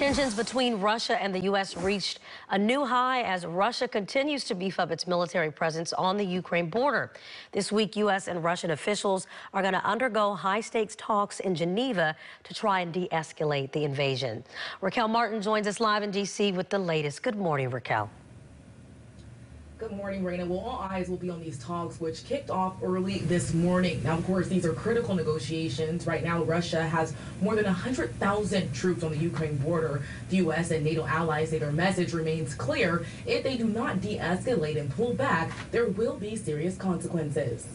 Tensions between Russia and the U.S. reached a new high as Russia continues to beef up its military presence on the Ukraine border. This week, U.S. and Russian officials are going to undergo high stakes talks in Geneva to try and de escalate the invasion. Raquel Martin joins us live in D.C. with the latest. Good morning, Raquel. Good morning, Raina. Well, all eyes will be on these talks, which kicked off early this morning. Now, of course, these are critical negotiations. Right now, Russia has more than 100,000 troops on the Ukraine border. The U.S. and NATO allies say their message remains clear. If they do not de escalate and pull back, there will be serious consequences.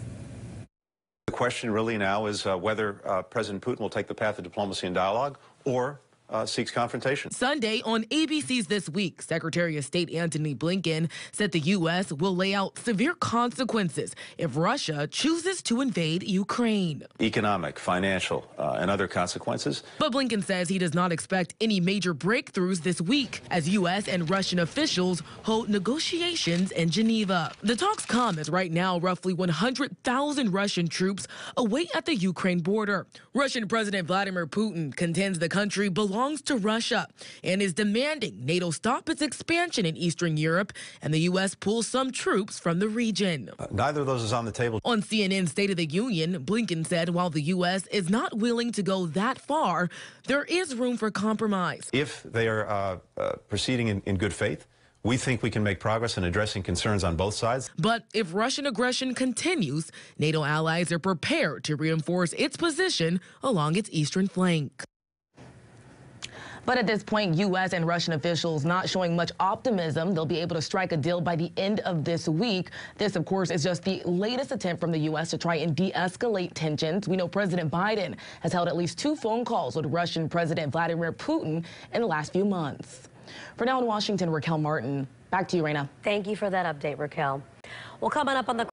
The question really now is uh, whether uh, President Putin will take the path of diplomacy and dialogue or uh, seeks confrontation. Sunday on ABC's This Week, Secretary of State Antony Blinken said the U.S. will lay out severe consequences if Russia chooses to invade Ukraine. Economic, financial, uh, and other consequences. But Blinken says he does not expect any major breakthroughs this week as U.S. and Russian officials hold negotiations in Geneva. The talks come as right now roughly 100,000 Russian troops await at the Ukraine border. Russian President Vladimir Putin contends the country belongs belongs to Russia and is demanding NATO stop its expansion in Eastern Europe and the U.S. pull some troops from the region. Uh, neither of those is on the table. On CNN's State of the Union, Blinken said while the U.S. is not willing to go that far, there is room for compromise. If they are uh, uh, proceeding in, in good faith, we think we can make progress in addressing concerns on both sides. But if Russian aggression continues, NATO allies are prepared to reinforce its position along its eastern flank. But at this point, U.S. and Russian officials not showing much optimism they'll be able to strike a deal by the end of this week. This, of course, is just the latest attempt from the U.S. to try and de-escalate tensions. We know President Biden has held at least two phone calls with Russian President Vladimir Putin in the last few months. For now in Washington, Raquel Martin. Back to you, Raina. Thank you for that update, Raquel. Well, coming up on the